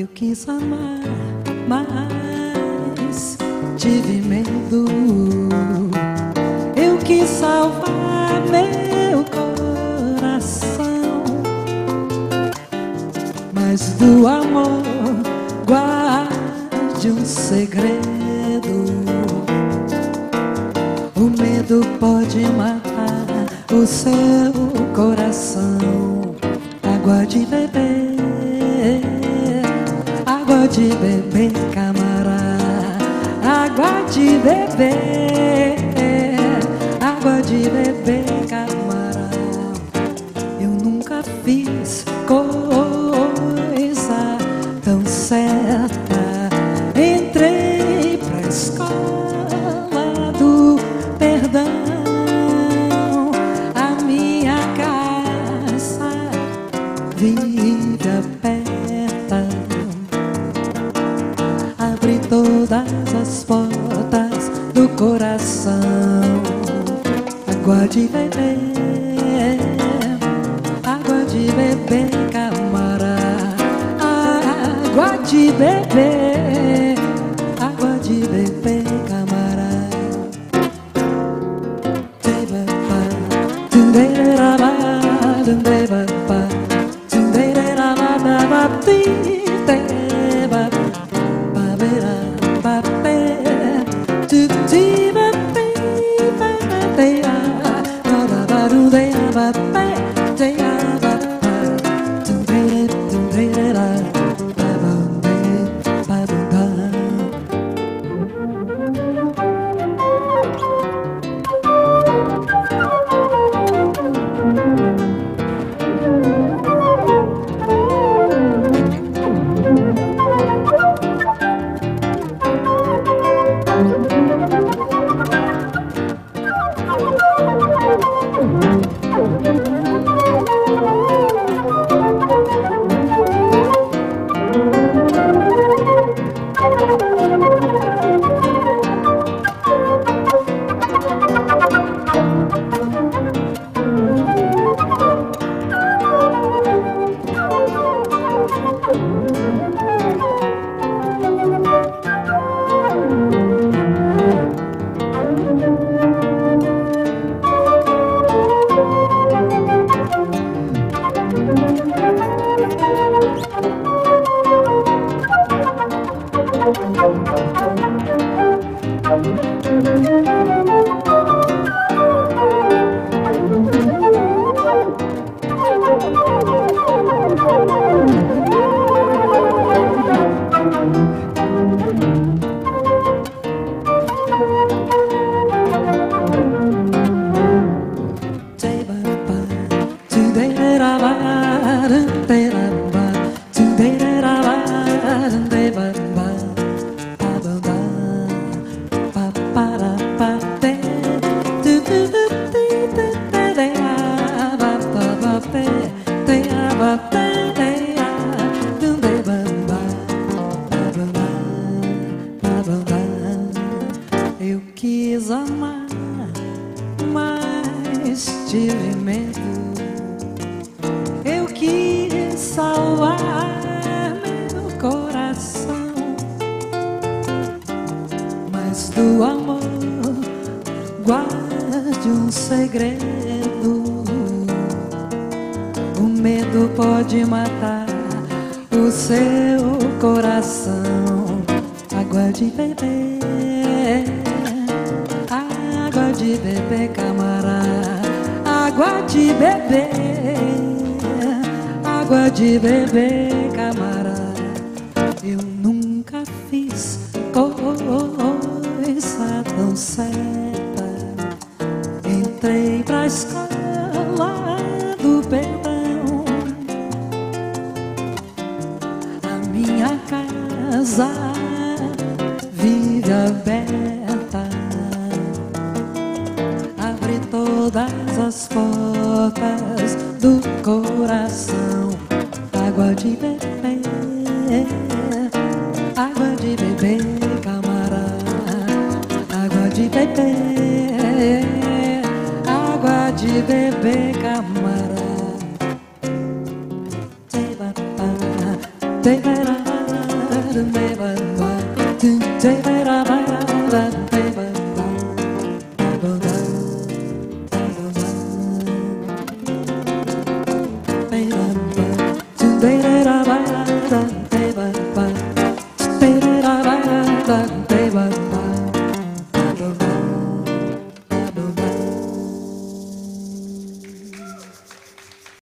Eu quis amar, mas tive medo. Eu quis salvar meu coração, mas do amor guarde um segredo. O medo pode matar o seu coração. Água de beber água de beber, camarada, água de beber, água de beber, Abre todas as portas do coração. Água de beber, água de beber, Mas tive medo. Eu quis salvar meu coração, mas do amor guarde um segredo. O medo pode matar o seu coração. Água de beber, de beber, camarada. Água de beber, água de beber, camarada. Eu nunca fiz coisa tão certa. Entrei pra escola do perdão. A minha casa nas portas do coração. Água de beber, água de beber, camarada. Água de beber, água de beber, camarada.